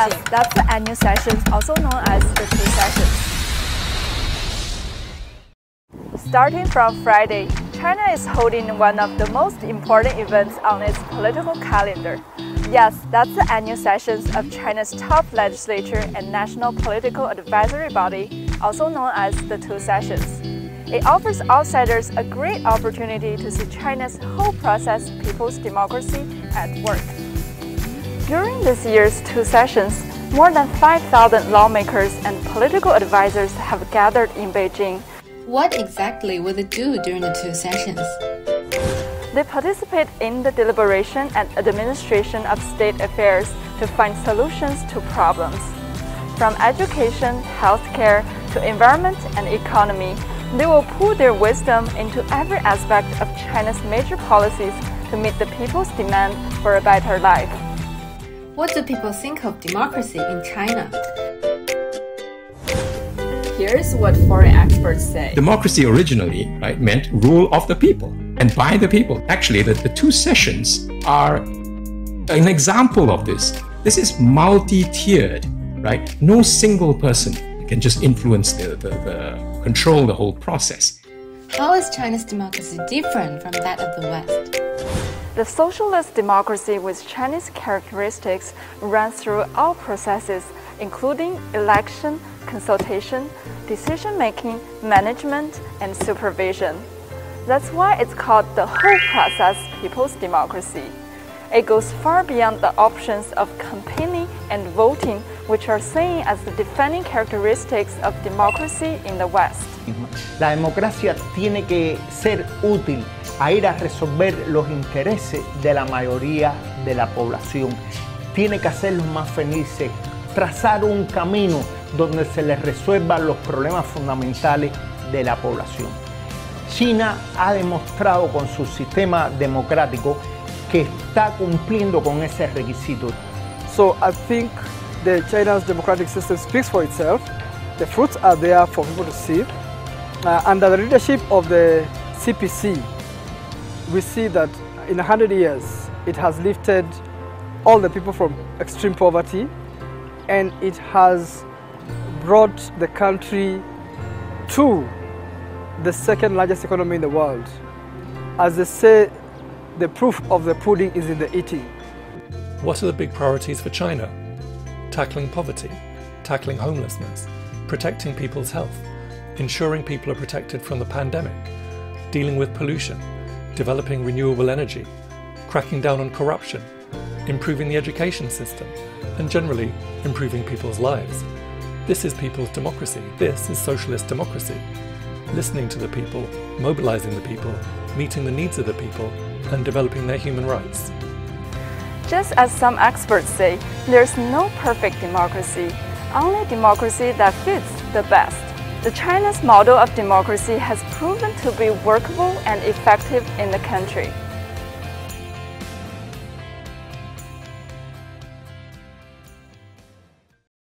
Yes, that's the annual sessions, also known as the two sessions. Starting from Friday, China is holding one of the most important events on its political calendar. Yes, that's the annual sessions of China's top legislature and national political advisory body, also known as the two sessions. It offers outsiders a great opportunity to see China's whole process people's democracy at work. During this year's two sessions, more than 5,000 lawmakers and political advisors have gathered in Beijing. What exactly will they do during the two sessions? They participate in the deliberation and administration of state affairs to find solutions to problems. From education, healthcare, to environment and economy, they will pool their wisdom into every aspect of China's major policies to meet the people's demand for a better life. What do people think of democracy in China? Here's what foreign experts say. Democracy originally right, meant rule of the people and by the people. Actually, the, the two sessions are an example of this. This is multi-tiered, right? No single person can just influence the, the, the control the whole process. How is China's democracy different from that of the West? The socialist democracy with Chinese characteristics runs through all processes, including election, consultation, decision making, management, and supervision. That's why it's called the whole process people's democracy. It goes far beyond the options of campaigning and voting, which are seen as the defining characteristics of democracy in the West. La democracia tiene que ser útil a ir a resolver los intereses de la mayoría de la población. Tiene que hacerlos más felices, trazar un camino donde se les resuelvan los problemas fundamentales de la población. China ha demostrado con su sistema democrático que está cumpliendo con ese requisito. So I think the China's democratic system speaks for itself. The fruits are there for people to see. Uh, under the leadership of the CPC, we see that in 100 years, it has lifted all the people from extreme poverty and it has brought the country to the second largest economy in the world. As they say, the proof of the pudding is in the eating. What are the big priorities for China? Tackling poverty, tackling homelessness, protecting people's health, ensuring people are protected from the pandemic, dealing with pollution, developing renewable energy, cracking down on corruption, improving the education system, and generally improving people's lives. This is people's democracy. This is socialist democracy. Listening to the people, mobilizing the people, meeting the needs of the people, and developing their human rights. Just as some experts say, there's no perfect democracy, only democracy that fits the best. The China's model of democracy has proven to be workable and effective in the country.